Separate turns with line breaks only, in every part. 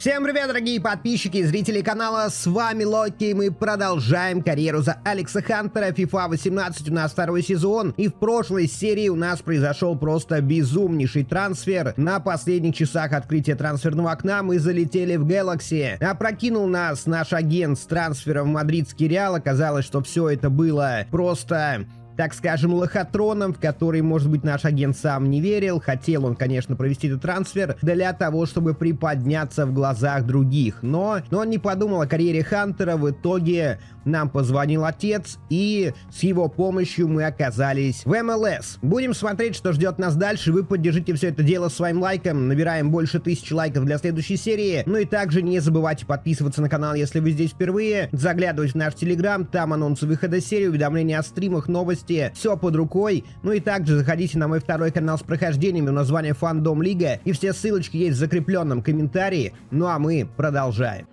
Всем привет, дорогие подписчики и зрители канала, с вами Локи, и мы продолжаем карьеру за Алекса Хантера, FIFA 18 у нас второй сезон, и в прошлой серии у нас произошел просто безумнейший трансфер. На последних часах открытия трансферного окна мы залетели в Galaxy. Опрокинул нас наш агент с трансфера в мадридский Реал, оказалось, что все это было просто так скажем, лохотроном, в который, может быть, наш агент сам не верил. Хотел он, конечно, провести этот трансфер для того, чтобы приподняться в глазах других. Но, но он не подумал о карьере Хантера. В итоге нам позвонил отец, и с его помощью мы оказались в МЛС. Будем смотреть, что ждет нас дальше. Вы поддержите все это дело своим лайком. Набираем больше тысячи лайков для следующей серии. Ну и также не забывайте подписываться на канал, если вы здесь впервые. Заглядывать в наш телеграм, там анонсы выхода серии, уведомления о стримах, новости все под рукой. Ну и также заходите на мой второй канал с прохождениями, название Фандом Лига, и все ссылочки есть в закрепленном комментарии. Ну а мы продолжаем.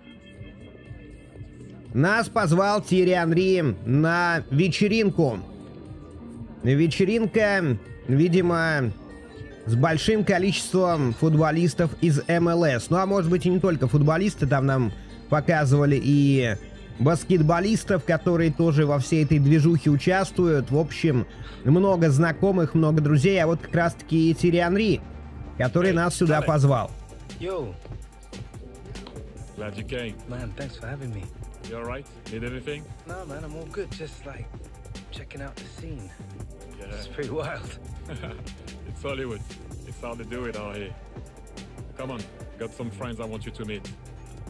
Нас позвал Тири Анри на вечеринку. Вечеринка, видимо, с большим количеством футболистов из МЛС. Ну а может быть и не только футболисты, там нам показывали и баскетболистов, которые тоже во всей этой движухе участвуют. В общем, много знакомых, много друзей. А вот как раз-таки Тири Анри, который нас сюда позвал.
Yo.
Glad you came.
Man, thanks for having me.
You alright? Need anything?
No, man, I'm all good. Just like checking out the scene.
Yeah.
It's pretty wild.
it's Hollywood. It's how they do it out here. Come on, got some friends I want you to meet.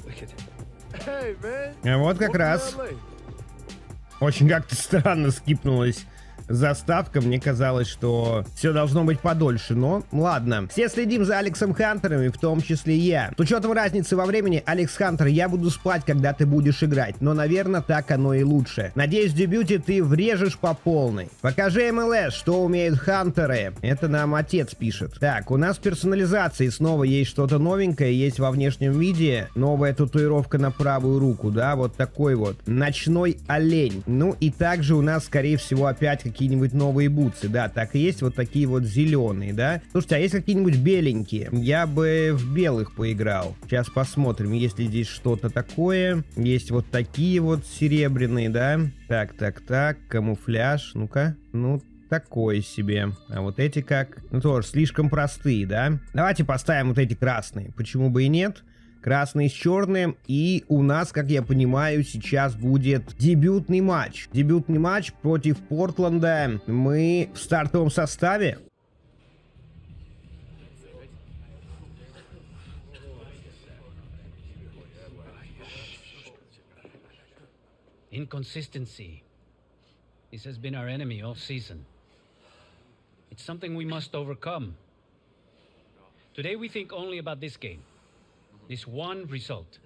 Wicked.
А вот как раз. Очень как-то странно скипнулось заставка, мне казалось, что все должно быть подольше, но ладно. Все следим за Алексом Хантером, и в том числе я. С учетом разницы во времени, Алекс Хантер, я буду спать, когда ты будешь играть, но, наверное, так оно и лучше. Надеюсь, в дебюте ты врежешь по полной. Покажи МЛС, что умеют Хантеры. Это нам отец пишет. Так, у нас персонализации снова есть что-то новенькое, есть во внешнем виде новая татуировка на правую руку, да, вот такой вот. Ночной олень. Ну и также у нас, скорее всего, опять какие какие-нибудь новые бутсы, да, так и есть вот такие вот зеленые, да. Слушайте, а есть какие-нибудь беленькие? Я бы в белых поиграл. Сейчас посмотрим, есть ли здесь что-то такое. Есть вот такие вот серебряные, да. Так, так, так, камуфляж, ну-ка, ну, такое себе. А вот эти как? Ну тоже слишком простые, да? Давайте поставим вот эти красные. Почему бы и нет? Красный с черным. И у нас, как я понимаю, сейчас будет дебютный матч. Дебютный матч против Портленда. Мы в стартовом составе.
Inconsistency. This has been our enemy all season. It's something we must overcome. Today we think only about this game. This one result.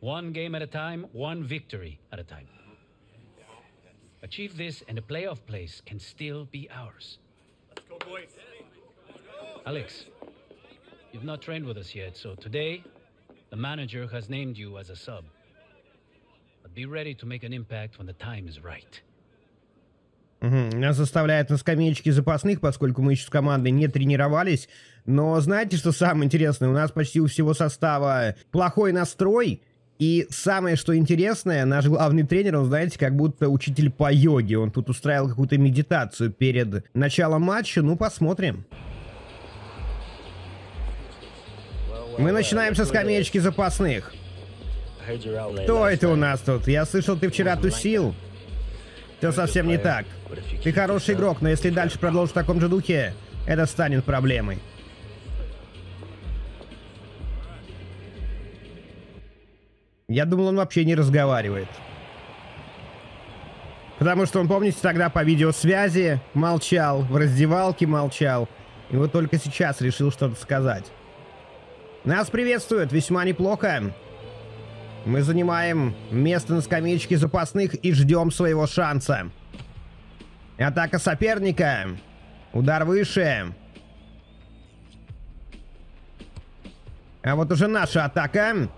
One game at a time, one victory at a time. Achieve this and the playoff place can still be ours.
Let's go, boys.
Alex, you've not trained with us yet, so today, the manager has named you as a sub. But be ready to make an impact when the time is right.
Угу. Нас заставляют на скамеечке запасных, поскольку мы еще с командой не тренировались. Но знаете, что самое интересное? У нас почти у всего состава плохой настрой. И самое, что интересное, наш главный тренер, он, знаете, как будто учитель по йоге. Он тут устраивал какую-то медитацию перед началом матча. Ну, посмотрим. Мы начинаем со скамеечки запасных. Кто это у нас тут? Я слышал, ты вчера тусил. Все совсем не так. Ты хороший игрок, но если дальше продолжишь в таком же духе, это станет проблемой. Я думал, он вообще не разговаривает. Потому что он, помните, тогда по видеосвязи молчал, в раздевалке молчал. И вот только сейчас решил что-то сказать. Нас приветствуют, весьма неплохо. Мы занимаем место на скамеечке запасных и ждем своего шанса. Атака соперника. Удар выше. А вот уже наша атака.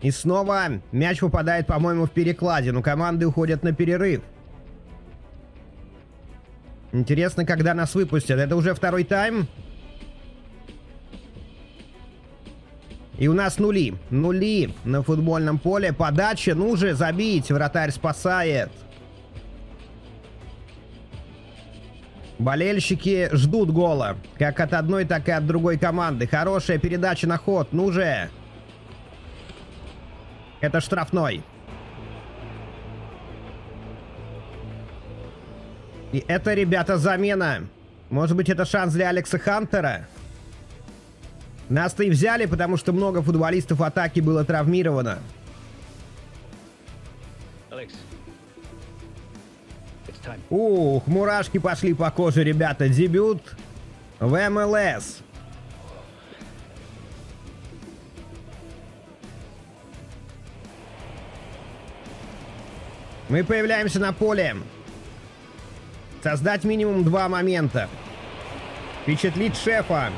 И снова мяч попадает, по-моему, в перекладину. Команды уходят на перерыв. Интересно, когда нас выпустят. Это уже второй тайм? И у нас нули. Нули на футбольном поле. Подача, ну же, забить. Вратарь спасает. Болельщики ждут гола. Как от одной, так и от другой команды. Хорошая передача на ход. Ну же. Это штрафной. И это, ребята, замена. Может быть, это шанс для Алекса Хантера? Нас-то и взяли, потому что много футболистов атаки было травмировано. Ух, мурашки пошли по коже, ребята. Дебют в МЛС. Мы появляемся на поле. Создать минимум два момента. Впечатлить шефа.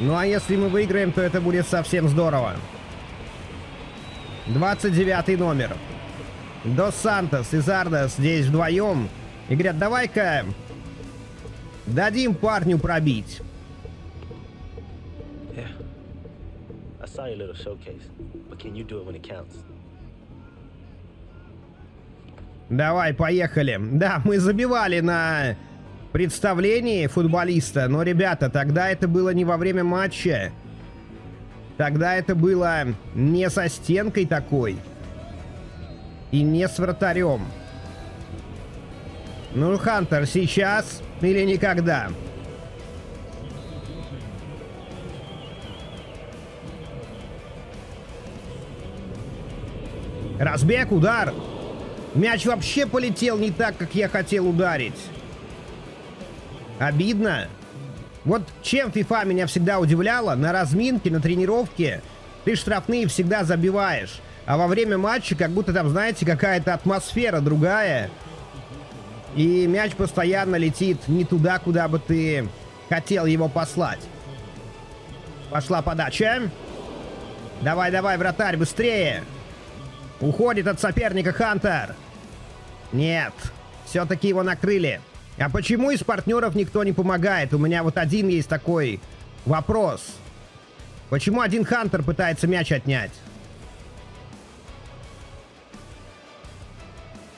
Ну а если мы выиграем, то это будет совсем здорово. 29 номер. Дос Сантос и Зардас здесь вдвоем. И говорят, давай-ка дадим парню пробить.
Yeah. I saw your little showcase, but can you do it when it counts?
Давай, поехали. Да, мы забивали на представлении футболиста, но, ребята, тогда это было не во время матча. Тогда это было не со стенкой такой. И не с вратарем. Ну, Хантер, сейчас или никогда? Разбег, удар. Мяч вообще полетел не так, как я хотел ударить. Обидно. Вот чем FIFA меня всегда удивляла, на разминке, на тренировке ты штрафные всегда забиваешь. А во время матча как будто там, знаете, какая-то атмосфера другая. И мяч постоянно летит не туда, куда бы ты хотел его послать. Пошла подача. Давай, давай, вратарь, быстрее. Уходит от соперника Хантер. Нет, все-таки его накрыли. А почему из партнеров никто не помогает? У меня вот один есть такой вопрос. Почему один Хантер пытается мяч отнять?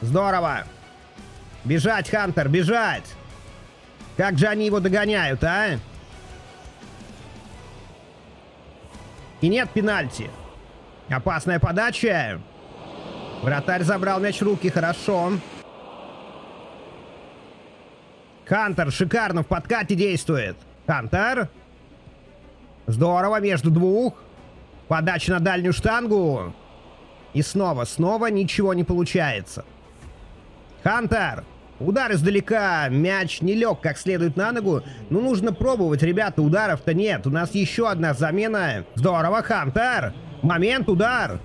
Здорово. Бежать, Хантер, бежать. Как же они его догоняют, а? И нет пенальти. Опасная подача. Вратарь забрал мяч в руки, хорошо. Хантер шикарно в подкате действует. Хантер. Здорово, между двух. Подача на дальнюю штангу. И снова, снова ничего не получается. Хантер. Удар издалека. Мяч не лег как следует на ногу. Ну, нужно пробовать, ребята. Ударов-то нет. У нас еще одна замена. Здорово, Хантер. Момент, удар.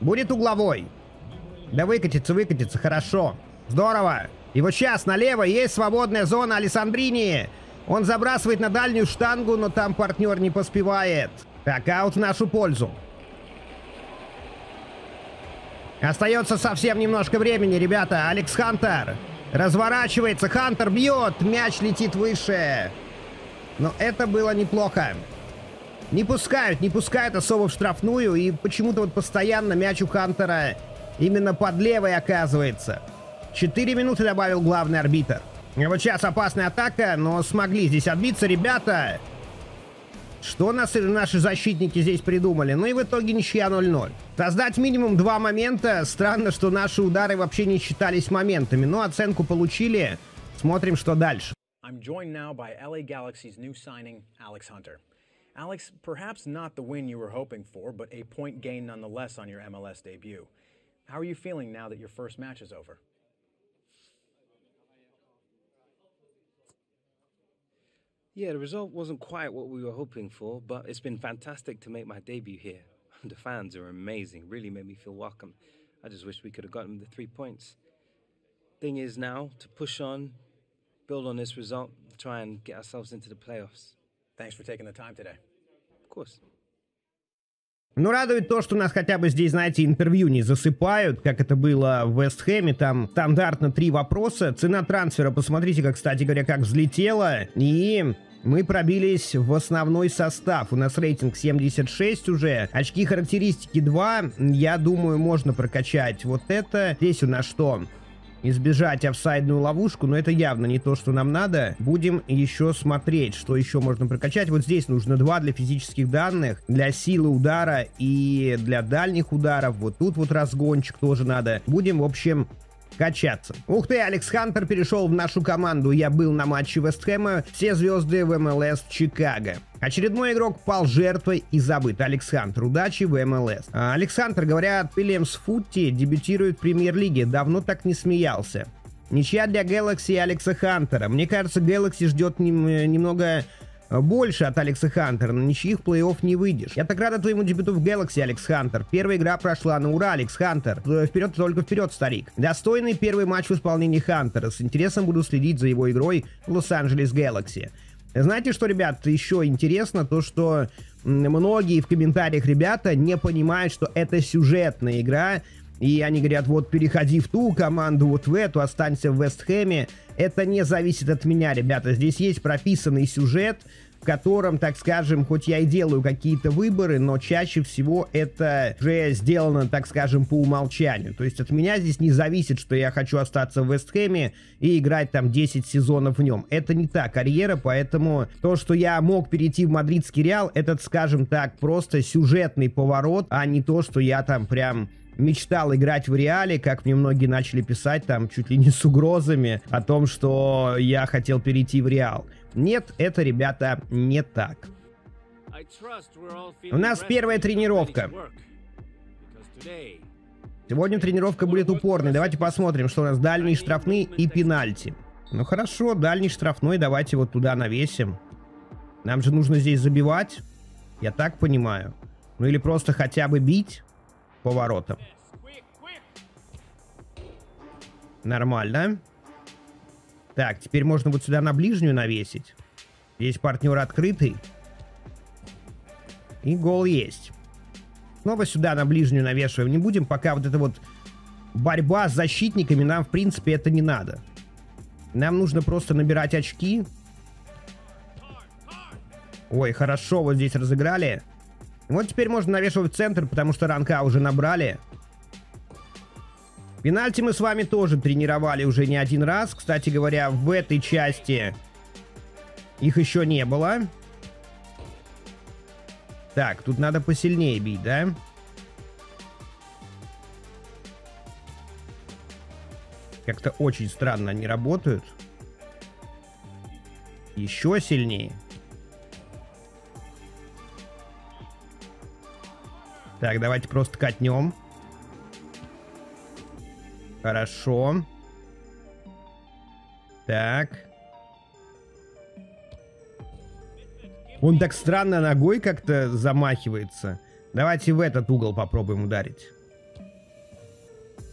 Будет угловой. Да выкатится, выкатится. Хорошо. Здорово. И вот сейчас налево есть свободная зона Александрини. Он забрасывает на дальнюю штангу, но там партнер не поспевает. Так, аут в нашу пользу. Остается совсем немножко времени, ребята. Алекс Хантер разворачивается. Хантер бьет. Мяч летит выше. Но это было неплохо. Не пускают, не пускают особо в штрафную. И почему-то вот постоянно мяч у Хантера именно под левой оказывается. 4 минуты добавил главный арбитр. И вот сейчас опасная атака, но смогли здесь отбиться ребята. Что нас, наши защитники здесь придумали? Ну и в итоге ничья 0-0. Создать минимум два момента. Странно, что наши удары вообще не считались моментами. Но оценку получили. Смотрим, что дальше.
I'm joined now by LA Galaxy's new signing, Alex Hunter. Alex, perhaps not the win you were hoping for, but a point gain nonetheless on your MLS debut. How are you feeling now that your first match is over?
Yeah, the result wasn't quite what we were hoping for, but it's been fantastic to make my debut here. The fans are amazing, really made me feel welcome. I just wish we could have gotten the three points. Thing is now to push on, build on this result, try and get ourselves into the playoffs.
Thanks for taking the time today.
Of course.
Ну, радует то, что нас хотя бы здесь, знаете, интервью не засыпают, как это было в Вестхэме. Там стандартно три вопроса. Цена трансфера, посмотрите, как, кстати говоря, как взлетела. И мы пробились в основной состав. У нас рейтинг 76 уже. Очки характеристики 2. Я думаю, можно прокачать вот это. Здесь у нас что? избежать офсайдную ловушку, но это явно не то, что нам надо. Будем еще смотреть, что еще можно прокачать. Вот здесь нужно два для физических данных, для силы удара и для дальних ударов. Вот тут вот разгончик тоже надо. Будем, в общем, качаться. Ух ты, Алекс Хантер перешел в нашу команду. Я был на матче Вестхэма. Все звезды в МЛС Чикаго. Очередной игрок пал жертвой и забыт. Алекс Хантер. Удачи в МЛС. А, Алекс Хантер, говорят, Пилемс Футти дебютирует в премьер-лиге. Давно так не смеялся. Ничья для Galaxy и Алекса Хантера. Мне кажется, Galaxy ждет нем, немного больше от Алекса Хантера, на ничьих плей-офф не выйдешь. Я так рада твоему дебюту в Galaxy, Алекс Хантер. Первая игра прошла на ура, Алекс Хантер. Э, вперед, только вперед, старик. Достойный первый матч в исполнении Хантера. С интересом буду следить за его игрой в Лос-Анджелес Galaxy. Знаете что, ребят, еще интересно то, что многие в комментариях ребята не понимают, что это сюжетная игра, и они говорят, вот переходи в ту команду, вот в эту, останься в Вестхэме. Это не зависит от меня, ребята. Здесь есть прописанный сюжет, в котором, так скажем, хоть я и делаю какие-то выборы, но чаще всего это уже сделано, так скажем, по умолчанию. То есть от меня здесь не зависит, что я хочу остаться в Вестхэме и играть там 10 сезонов в нем. Это не та карьера, поэтому то, что я мог перейти в мадридский Реал, этот, скажем так, просто сюжетный поворот, а не то, что я там прям мечтал играть в реале, как мне многие начали писать там чуть ли не с угрозами о том, что я хотел перейти в реал. Нет, это, ребята, не так. У нас первая тренировка. Сегодня тренировка будет упорной. Давайте посмотрим, что у нас дальние штрафные и пенальти. Ну хорошо, дальний штрафной давайте вот туда навесим. Нам же нужно здесь забивать. Я так понимаю. Ну или просто хотя бы бить поворотом. Нормально. Так, теперь можно вот сюда на ближнюю навесить. Здесь партнер открытый. И гол есть. Снова сюда на ближнюю навешиваем. Не будем, пока вот эта вот борьба с защитниками, нам, в принципе, это не надо. Нам нужно просто набирать очки. Ой, хорошо, вот здесь разыграли. Вот теперь можно навешивать центр, потому что ранка уже набрали. Пенальти мы с вами тоже тренировали уже не один раз. Кстати говоря, в этой части их еще не было. Так, тут надо посильнее бить, да? Как-то очень странно они работают. Еще сильнее. Так, давайте просто катнем. Хорошо. Так. Он так странно ногой как-то замахивается. Давайте в этот угол попробуем ударить.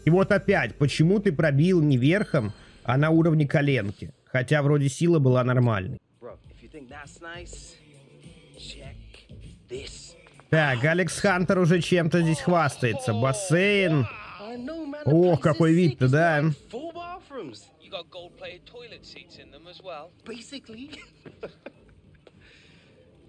И вот опять, почему ты пробил не верхом, а на уровне коленки? Хотя вроде сила была нормальной. Так, Алекс Хантер уже чем-то здесь хвастается. Бассейн. Ох, какой вид-то, да. You got gold-plated toilet seats in them as well. Basically.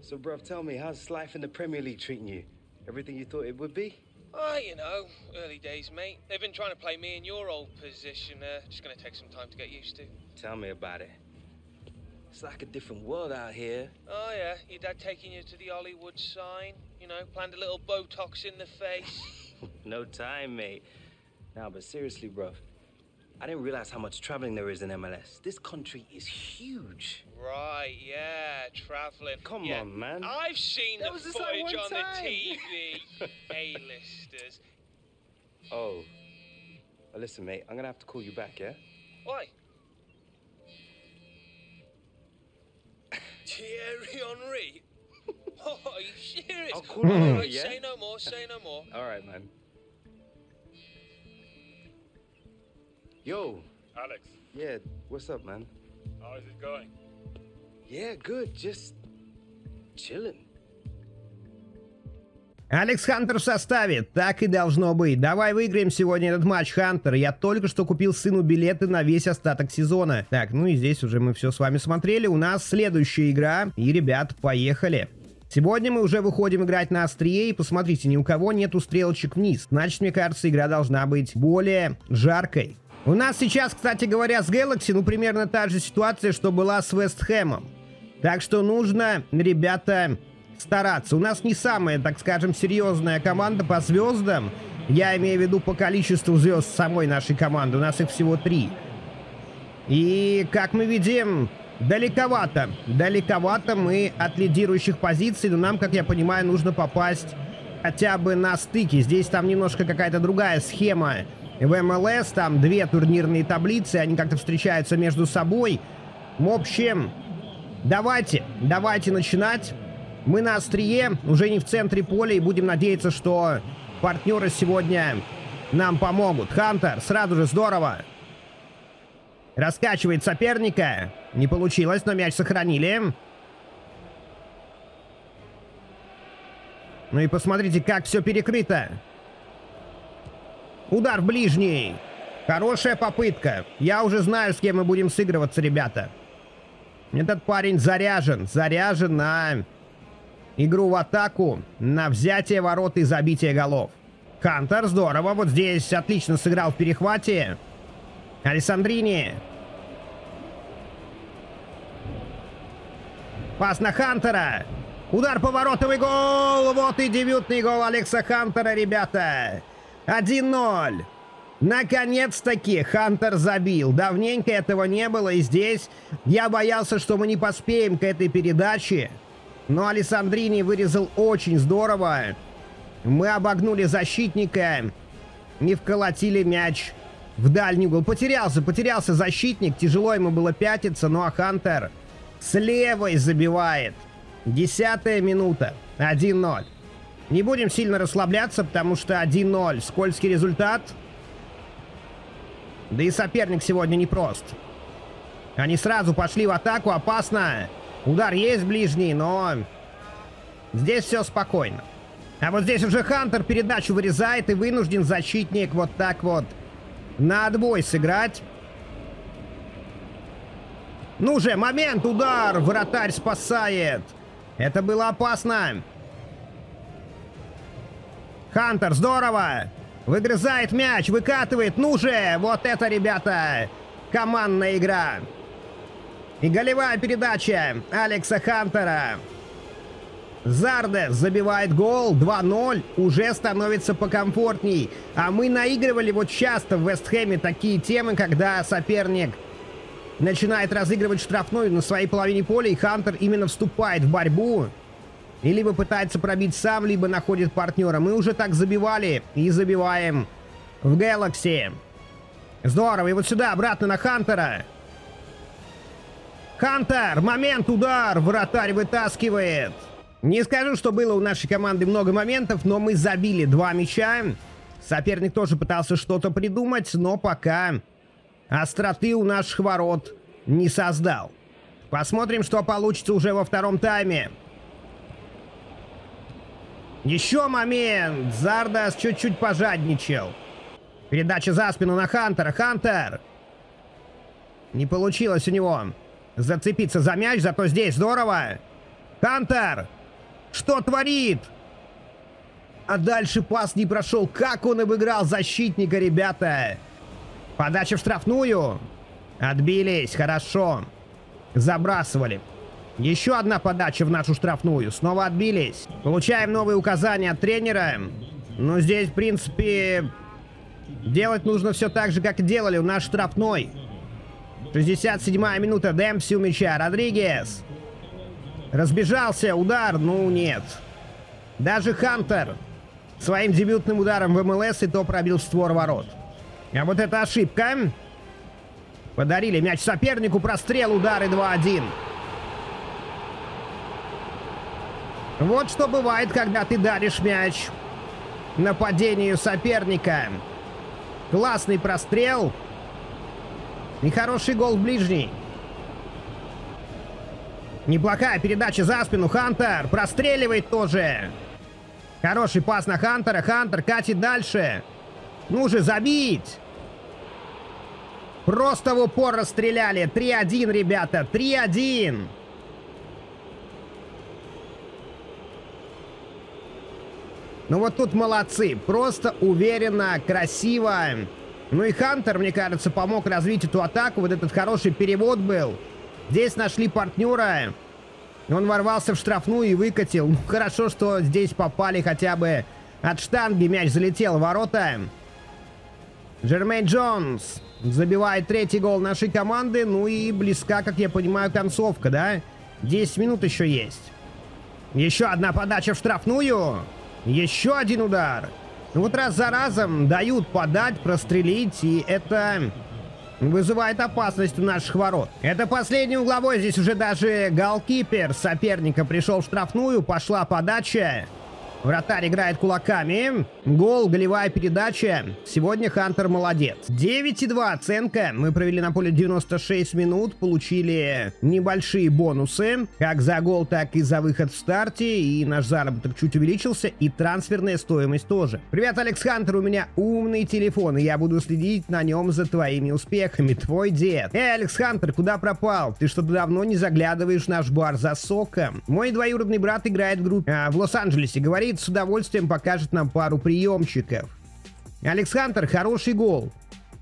so, bruv, tell me, how's life in the Premier League treating you? Everything you thought it would be?
Ah, you know, early days, mate. They've been trying to play me in your old position. Uh, just to take some time to get used to.
Tell me about it. It's like a different world out here.
Oh, yeah. Your dad taking you to the Hollywood sign. You know, planned a little Botox in the face.
no time, mate. Now, but seriously, bro, I didn't realize how much traveling there is in MLS. This country is huge.
Right, yeah, traveling.
Come
yeah.
on, man.
I've seen
that
the footage like on time. the TV. A-listers.
Oh. Well, listen, mate, I'm gonna have to call you back, yeah?
Why? Thierry Henry? Oh, are you serious?
I'll call you, yeah?
Say no more, say no more.
All right, man. Yo.
Alex.
Yeah, what's up, man?
How is it going?
Yeah, good. Just chilling.
Алекс Хантер в составе, так и должно быть. Давай выиграем сегодня этот матч, Хантер. Я только что купил сыну билеты на весь остаток сезона. Так, ну и здесь уже мы все с вами смотрели. У нас следующая игра. И, ребят, поехали. Сегодня мы уже выходим играть на острие, и посмотрите, ни у кого нету стрелочек вниз. Значит, мне кажется, игра должна быть более жаркой. У нас сейчас, кстати говоря, с Galaxy, ну, примерно та же ситуация, что была с Вестхэмом. Так что нужно, ребята, стараться. У нас не самая, так скажем, серьезная команда по звездам. Я имею в виду по количеству звезд самой нашей команды. У нас их всего три. И, как мы видим, далековато. Далековато мы от лидирующих позиций. Но нам, как я понимаю, нужно попасть хотя бы на стыки. Здесь там немножко какая-то другая схема в МЛС. Там две турнирные таблицы. Они как-то встречаются между собой. В общем, давайте, давайте начинать. Мы на острие, уже не в центре поля, и будем надеяться, что партнеры сегодня нам помогут. Хантер, сразу же здорово. Раскачивает соперника. Не получилось, но мяч сохранили. Ну и посмотрите, как все перекрыто. Удар в ближний. Хорошая попытка. Я уже знаю, с кем мы будем сыгрываться, ребята. Этот парень заряжен. Заряжен на игру в атаку на взятие ворот и забитие голов. Хантер, здорово. Вот здесь отлично сыграл в перехвате. Александрини. Пас на Хантера. Удар поворотовый гол. Вот и дебютный гол Алекса Хантера, ребята. 1-0. Наконец-таки Хантер забил. Давненько этого не было. И здесь я боялся, что мы не поспеем к этой передаче. Но Александрини вырезал очень здорово. Мы обогнули защитника. Не вколотили мяч в дальний угол. Потерялся, потерялся защитник. Тяжело ему было пятиться. Ну а Хантер с левой забивает. Десятая минута. 1-0. Не будем сильно расслабляться, потому что 1-0. Скользкий результат. Да и соперник сегодня непрост. Они сразу пошли в атаку. Опасно. Удар есть ближний, но здесь все спокойно. А вот здесь уже Хантер передачу вырезает и вынужден защитник вот так вот на отбой сыграть. Ну же, момент, удар, вратарь спасает. Это было опасно. Хантер, здорово. Выгрызает мяч, выкатывает. Ну же, вот это, ребята, командная игра. И голевая передача Алекса Хантера. Зардес забивает гол 2-0, уже становится покомфортней. А мы наигрывали вот часто в Вестхэме такие темы, когда соперник начинает разыгрывать штрафную на своей половине поля, и Хантер именно вступает в борьбу. И либо пытается пробить сам, либо находит партнера. Мы уже так забивали и забиваем в Galaxy. Здорово, и вот сюда, обратно на Хантера. Хантер! Момент, удар! Вратарь вытаскивает. Не скажу, что было у нашей команды много моментов, но мы забили два мяча. Соперник тоже пытался что-то придумать, но пока остроты у наших ворот не создал. Посмотрим, что получится уже во втором тайме. Еще момент! Зардас чуть-чуть пожадничал. Передача за спину на Хантера. Хантер! Не получилось у него зацепиться за мяч, зато здесь здорово. Хантер! Что творит? А дальше пас не прошел. Как он обыграл защитника, ребята? Подача в штрафную. Отбились, хорошо. Забрасывали. Еще одна подача в нашу штрафную. Снова отбились. Получаем новые указания от тренера. Но здесь, в принципе, делать нужно все так же, как и делали у нас штрафной. 67-я минута. Демпси у мяча. Родригес. Разбежался. Удар. Ну, нет. Даже Хантер своим дебютным ударом в МЛС и то пробил створ ворот. А вот это ошибка. Подарили мяч сопернику. Прострел. Удары 2-1. Вот что бывает, когда ты даришь мяч нападению соперника. Классный прострел. И хороший гол в ближний. Неплохая передача за спину. Хантер простреливает тоже. Хороший пас на Хантера. Хантер катит дальше. Ну же, забить! Просто в упор расстреляли. 3-1, ребята. 3-1. Ну вот тут молодцы. Просто уверенно, красиво. Ну и Хантер, мне кажется, помог развить эту атаку. Вот этот хороший перевод был. Здесь нашли партнера. Он ворвался в штрафную и выкатил. Ну, хорошо, что здесь попали хотя бы от штанги. Мяч залетел в ворота. Джермейн Джонс забивает третий гол нашей команды. Ну и близка, как я понимаю, концовка, да? 10 минут еще есть. Еще одна подача в штрафную. Еще один удар. Вот раз за разом дают подать, прострелить, и это вызывает опасность у наших ворот. Это последний угловой, здесь уже даже голкипер соперника пришел в штрафную, пошла подача. Вратарь играет кулаками. Гол, голевая передача. Сегодня Хантер молодец. 9,2 оценка. Мы провели на поле 96 минут. Получили небольшие бонусы. Как за гол, так и за выход в старте. И наш заработок чуть увеличился. И трансферная стоимость тоже. Привет, Алекс Хантер. У меня умный телефон. И я буду следить на нем за твоими успехами. Твой дед. Эй, Алекс Хантер, куда пропал? Ты что-то давно не заглядываешь в наш бар за соком. Мой двоюродный брат играет в группе а, в Лос-Анджелесе. Говорит, с удовольствием покажет нам пару приемчиков. Алекс Хантер, хороший гол.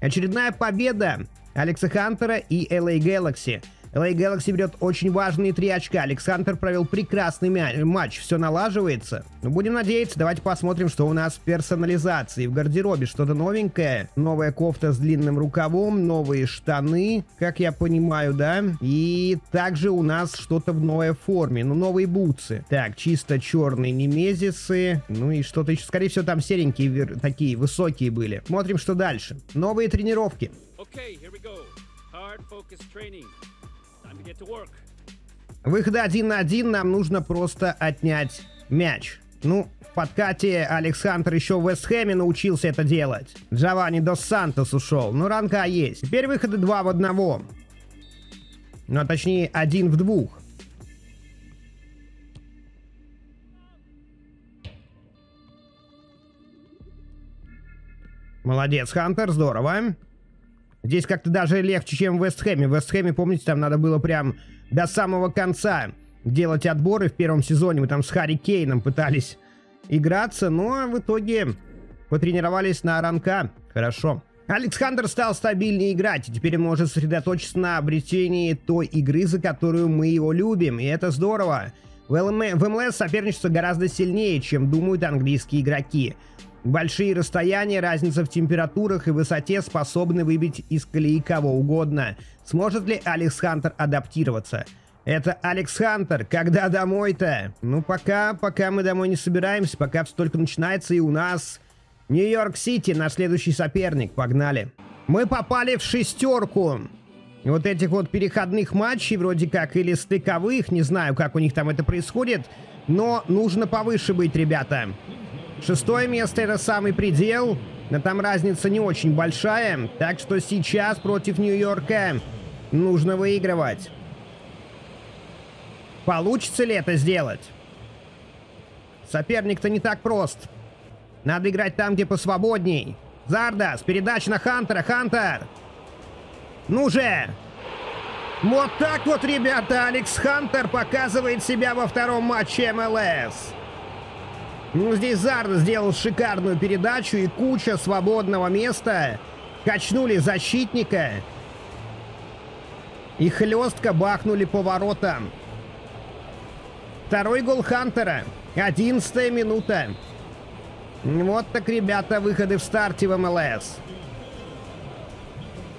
Очередная победа Алекса Хантера и LA Galaxy. LA Galaxy берет очень важные три очка. Александр провел прекрасный матч. Все налаживается. Ну, будем надеяться. Давайте посмотрим, что у нас в персонализации. В гардеробе что-то новенькое. Новая кофта с длинным рукавом. Новые штаны, как я понимаю, да? И также у нас что-то в новой форме. Ну, новые бутсы. Так, чисто черные немезисы. Ну и что-то еще. Скорее всего, там серенькие, такие высокие были. Смотрим, что дальше. Новые тренировки. Okay, here we go. Hard focus training. Выход один на один нам нужно просто отнять мяч. Ну, в подкате Александр еще в Вестхэме научился это делать. Джованни Дос Сантос ушел. Ну, ранка есть. Теперь выходы два в одного. Ну, а точнее, один в двух. Молодец, Хантер, здорово. Здесь как-то даже легче, чем в Вестхэме. В Вестхэме, помните, там надо было прям до самого конца делать отборы в первом сезоне. Мы там с Харри Кейном пытались играться, но в итоге потренировались на ранка. Хорошо. Алекс Хантер стал стабильнее играть, и теперь он может сосредоточиться на обретении той игры, за которую мы его любим, и это здорово. В, ЛМ... в МЛС соперничество гораздо сильнее, чем думают английские игроки. Большие расстояния, разница в температурах и высоте способны выбить из колеи кого угодно. Сможет ли Алекс Хантер адаптироваться? Это Алекс Хантер. Когда домой-то? Ну, пока, пока мы домой не собираемся, пока все только начинается, и у нас Нью-Йорк-Сити, наш следующий соперник. Погнали. Мы попали в шестерку. Вот этих вот переходных матчей, вроде как, или стыковых, не знаю, как у них там это происходит, но нужно повыше быть, ребята. Шестое место это самый предел. Но там разница не очень большая. Так что сейчас против Нью-Йорка нужно выигрывать. Получится ли это сделать? Соперник-то не так прост. Надо играть там, где посвободней. Зардас, передача на Хантера. Хантер! Ну же! Вот так вот, ребята, Алекс Хантер показывает себя во втором матче МЛС. Ну, здесь Зарда сделал шикарную передачу и куча свободного места. Качнули защитника. И хлестко бахнули по воротам. Второй гол Хантера. Одиннадцатая минута. Вот так, ребята, выходы в старте в МЛС.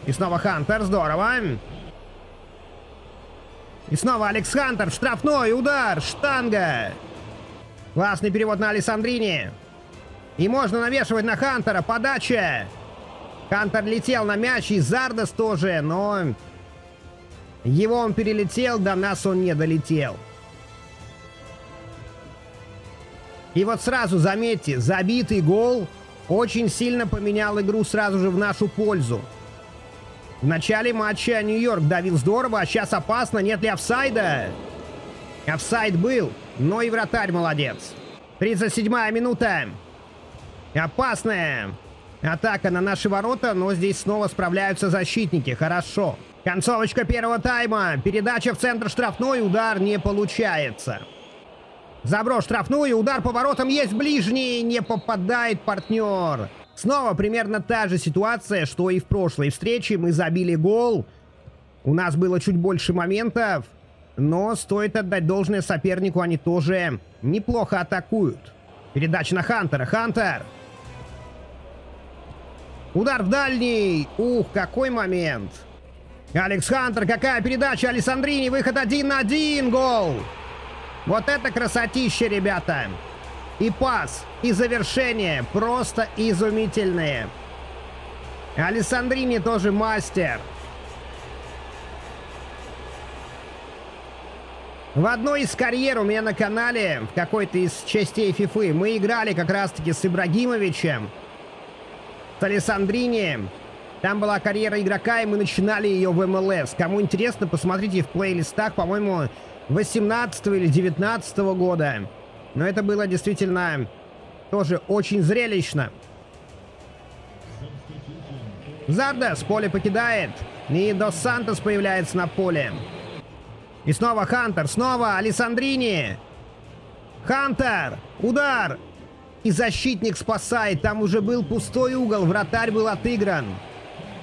И снова Хантер, здорово. И снова Алекс Хантер, штрафной удар, штанга. Классный перевод на Александрини. И можно навешивать на Хантера. Подача. Хантер летел на мяч, и Зардас тоже, но... Его он перелетел, до нас он не долетел. И вот сразу заметьте, забитый гол очень сильно поменял игру сразу же в нашу пользу. В начале матча Нью-Йорк давил здорово, а сейчас опасно, нет ли офсайда? Офсайд был. Но и вратарь молодец. 37 минута. Опасная атака на наши ворота, но здесь снова справляются защитники. Хорошо. Концовочка первого тайма. Передача в центр штрафной. Удар не получается. Заброс штрафную. Удар по воротам есть ближний. Не попадает партнер. Снова примерно та же ситуация, что и в прошлой встрече. Мы забили гол. У нас было чуть больше моментов. Но стоит отдать должное сопернику, они тоже неплохо атакуют. Передача на Хантера. Хантер! Удар в дальний! Ух, какой момент! Алекс Хантер, какая передача! Александрини, выход один на один! Гол! Вот это красотища, ребята! И пас, и завершение просто изумительные. Александрини тоже мастер. В одной из карьер у меня на канале, в какой-то из частей FIFA, мы играли как раз-таки с Ибрагимовичем, с Александрини. Там была карьера игрока, и мы начинали ее в МЛС. Кому интересно, посмотрите в плейлистах, по-моему, 18 или 19 года. Но это было действительно тоже очень зрелищно. Зардас поле покидает. И Дос Сантос появляется на поле. И снова Хантер, снова Александрини. Хантер! Удар! И защитник спасает. Там уже был пустой угол. Вратарь был отыгран.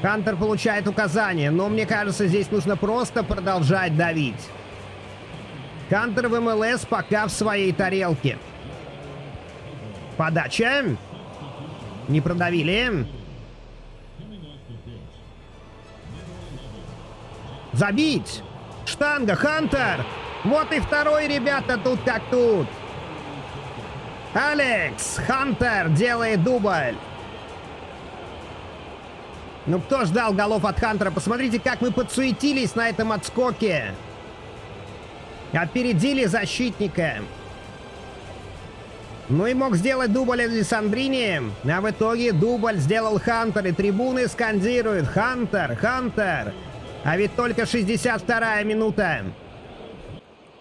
Хантер получает указание. Но мне кажется, здесь нужно просто продолжать давить. Хантер в МЛС пока в своей тарелке. Подача. Не продавили. Забить. Штанга, Хантер! Вот и второй, ребята, тут как тут. Алекс, Хантер делает дубль. Ну кто ждал голов от Хантера? Посмотрите, как мы подсуетились на этом отскоке. Опередили защитника. Ну и мог сделать дубль Александрини, а в итоге дубль сделал Хантер, и трибуны скандируют «Хантер! Хантер!» А ведь только 62-я минута.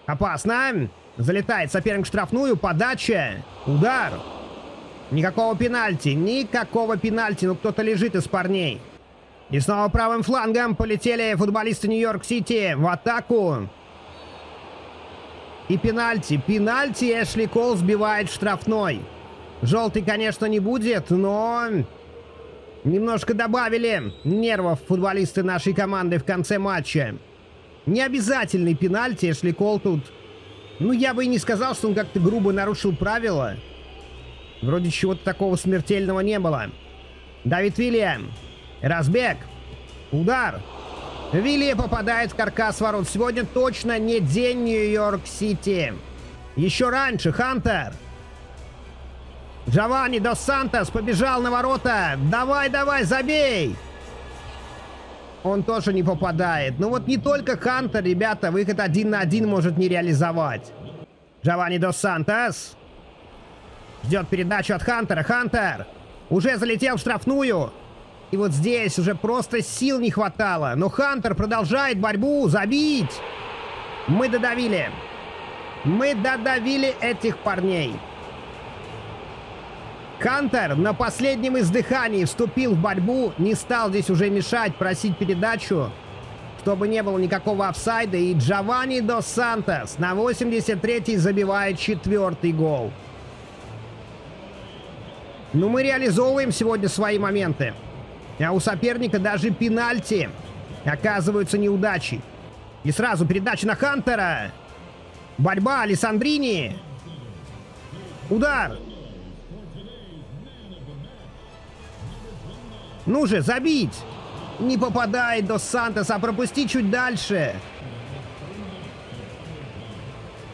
Опасно. Залетает соперник в штрафную. Подача. Удар. Никакого пенальти. Никакого пенальти. Ну кто-то лежит из парней. И снова правым флангом полетели футболисты Нью-Йорк-Сити в атаку. И пенальти. Пенальти Эшли Кол сбивает штрафной. Желтый, конечно, не будет, но Немножко добавили нервов футболисты нашей команды в конце матча. Необязательный пенальти, если Кол тут... Ну, я бы и не сказал, что он как-то грубо нарушил правила. Вроде чего-то такого смертельного не было. Давид Вильям. Разбег. Удар. Вилли попадает в каркас ворот. Сегодня точно не день Нью-Йорк-Сити. Еще раньше Хантер. Джованни Дос Сантос побежал на ворота. Давай, давай, забей! Он тоже не попадает. Ну вот не только Хантер, ребята, выход один на один может не реализовать. Джованни Дос Сантос. Ждет передачу от Хантера. Хантер уже залетел в штрафную. И вот здесь уже просто сил не хватало. Но Хантер продолжает борьбу. Забить! Мы додавили. Мы додавили этих парней. Хантер на последнем издыхании вступил в борьбу, не стал здесь уже мешать, просить передачу, чтобы не было никакого офсайда. И Джованни Дос Сантос на 83-й забивает четвертый гол. Ну, мы реализовываем сегодня свои моменты. А у соперника даже пенальти оказываются неудачей. И сразу передача на Хантера. Борьба Александрини. Удар. Ну же, забить! Не попадает до Сантоса, пропусти чуть дальше.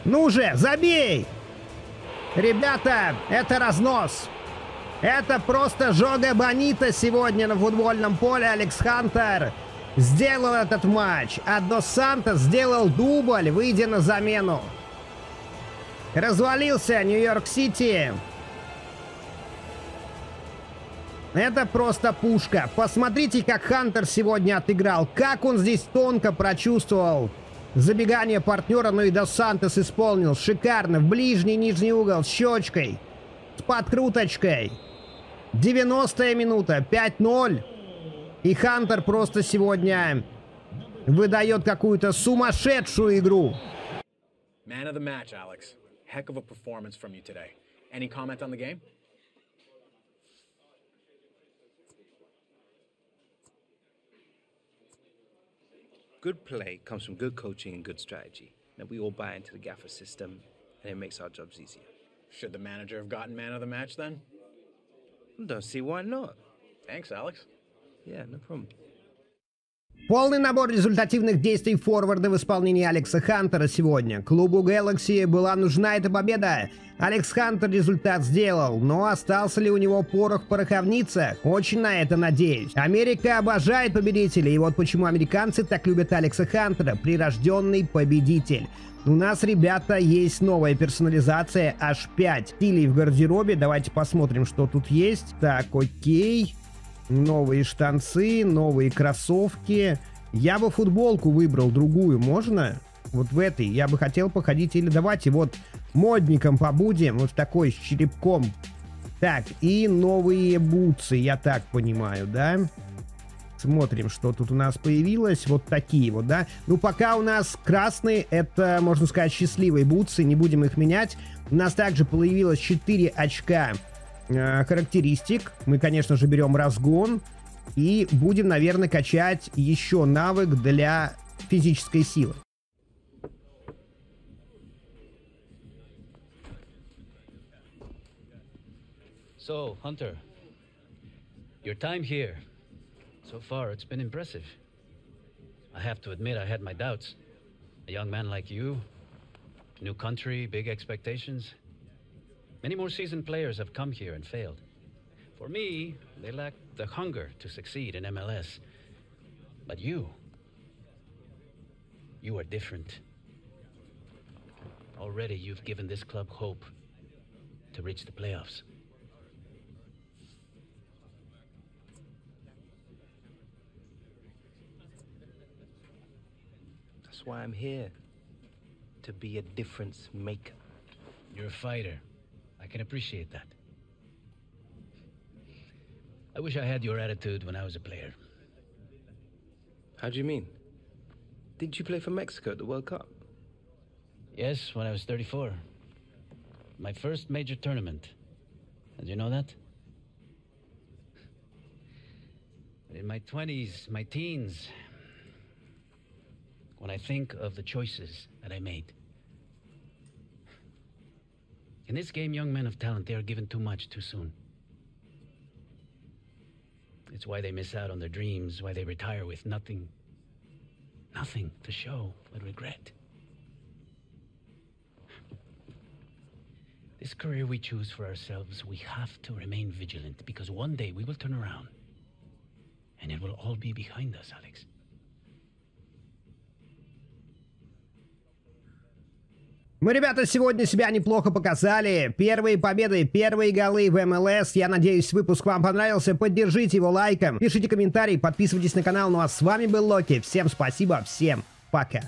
Ну же, забей! Ребята, это разнос. Это просто жога Бонита сегодня на футбольном поле. Алекс Хантер сделал этот матч. А Дос Сантос сделал дубль, выйдя на замену. Развалился Нью-Йорк-Сити. Это просто пушка. Посмотрите, как Хантер сегодня отыграл. Как он здесь тонко прочувствовал Забегание партнера, но и Дос Сантос исполнил шикарно. В ближний нижний угол щечкой. С подкруточкой. 90-я минута. 5-0. И Хантер просто сегодня выдает какую-то сумасшедшую игру.
Man of the match, Alex. Heck of a performance from you today. Any comment on the game?
Good play comes from good coaching and good strategy. Now we all buy into the gaffer system, and it makes our jobs easier.
Should the manager have gotten man of the match then?
Don't see why not.
Thanks, Alex.
Yeah, no problem.
Полный набор результативных действий форварда в исполнении Алекса Хантера сегодня. Клубу Galaxy была нужна эта победа. Алекс Хантер результат сделал, но остался ли у него порох в пороховницах? Очень на это надеюсь. Америка обожает победителей, и вот почему американцы так любят Алекса Хантера, прирожденный победитель. У нас, ребята, есть новая персонализация, аж 5 стилей в гардеробе. Давайте посмотрим, что тут есть. Так, окей. Новые штанцы, новые кроссовки. Я бы футболку выбрал другую, можно? Вот в этой. Я бы хотел походить или давайте вот модником побудем. Вот такой с черепком. Так, и новые бутсы, я так понимаю, да? Смотрим, что тут у нас появилось. Вот такие вот, да? Ну, пока у нас красные, это, можно сказать, счастливые бутсы. Не будем их менять. У нас также появилось 4 очка характеристик. Мы, конечно же, берем разгон. И будем, наверное, качать еще навык для физической силы.
So, Hunter, your time here. So far, it's been impressive. I have to admit, I had my doubts. A young man like you, new country, big expectations. Many more seasoned players have come here and failed. For me, they lack the hunger to succeed in MLS. But you, you are different. Already, you've given this club hope to reach the playoffs.
That's why I'm here. To be a difference maker.
You're a fighter. I can appreciate that. I wish I had your attitude when I was a player.
How do you mean? Did you play for Mexico at the World Cup?
Yes, when I was 34. My first major tournament. Did you know that? In my 20s, my teens, when I think of the choices that I made. In this game, young men of talent, they are given too much too soon. It's why they miss out on their dreams, why they retire with nothing, nothing to show but regret. This career we choose for ourselves, we have to remain vigilant because one day we will turn around and it will all be behind us, Alex.
Мы, ребята, сегодня себя неплохо показали. Первые победы, первые голы в МЛС. Я надеюсь, выпуск вам понравился. Поддержите его лайком, пишите комментарии, подписывайтесь на канал. Ну а с вами был Локи. Всем спасибо, всем пока.